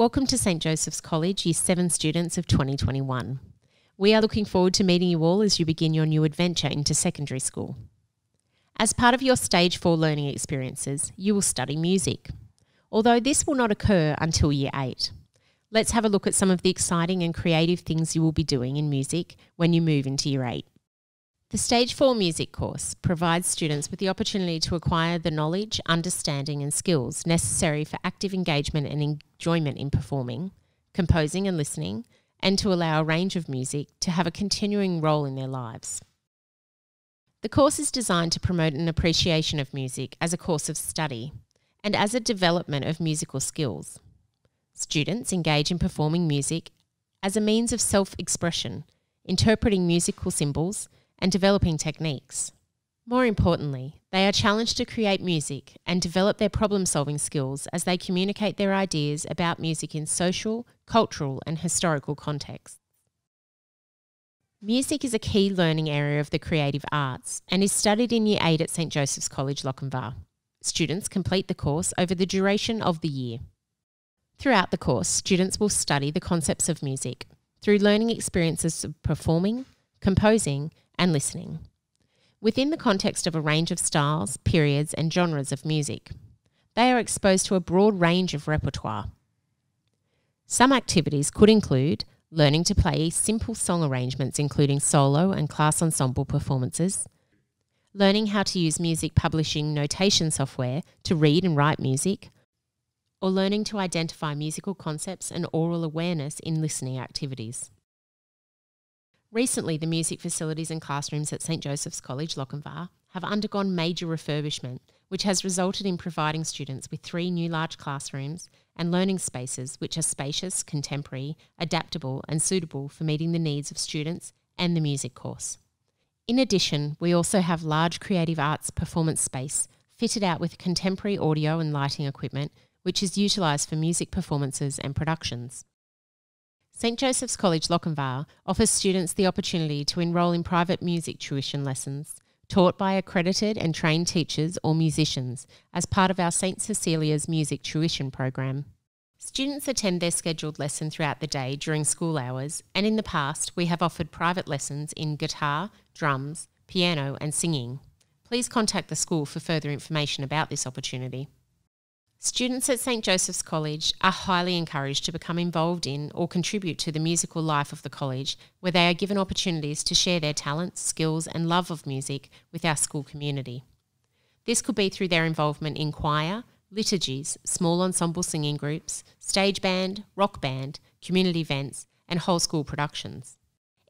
Welcome to St Joseph's College Year 7 students of 2021. We are looking forward to meeting you all as you begin your new adventure into secondary school. As part of your Stage 4 learning experiences, you will study music, although this will not occur until Year 8. Let's have a look at some of the exciting and creative things you will be doing in music when you move into Year 8. The Stage 4 music course provides students with the opportunity to acquire the knowledge, understanding, and skills necessary for active engagement and enjoyment in performing, composing, and listening, and to allow a range of music to have a continuing role in their lives. The course is designed to promote an appreciation of music as a course of study and as a development of musical skills. Students engage in performing music as a means of self expression, interpreting musical symbols and developing techniques. More importantly, they are challenged to create music and develop their problem solving skills as they communicate their ideas about music in social, cultural, and historical contexts. Music is a key learning area of the creative arts and is studied in Year 8 at St Joseph's College, Lochinvar. Students complete the course over the duration of the year. Throughout the course, students will study the concepts of music through learning experiences of performing, composing, and listening, within the context of a range of styles, periods, and genres of music. They are exposed to a broad range of repertoire. Some activities could include learning to play simple song arrangements, including solo and class ensemble performances, learning how to use music publishing notation software to read and write music, or learning to identify musical concepts and aural awareness in listening activities. Recently, the music facilities and classrooms at St Joseph's College, Lochinvar, have undergone major refurbishment, which has resulted in providing students with three new large classrooms and learning spaces which are spacious, contemporary, adaptable, and suitable for meeting the needs of students and the music course. In addition, we also have large creative arts performance space fitted out with contemporary audio and lighting equipment, which is utilised for music performances and productions. St Joseph's College Lochinvar offers students the opportunity to enrol in private music tuition lessons taught by accredited and trained teachers or musicians as part of our St Cecilia's Music Tuition program. Students attend their scheduled lesson throughout the day during school hours, and in the past, we have offered private lessons in guitar, drums, piano, and singing. Please contact the school for further information about this opportunity. Students at St Joseph's College are highly encouraged to become involved in or contribute to the musical life of the college, where they are given opportunities to share their talents, skills, and love of music with our school community. This could be through their involvement in choir, liturgies, small ensemble singing groups, stage band, rock band, community events, and whole school productions.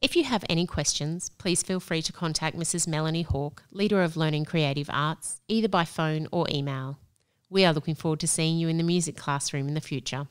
If you have any questions, please feel free to contact Mrs. Melanie Hawke, Leader of Learning Creative Arts, either by phone or email. We are looking forward to seeing you in the music classroom in the future.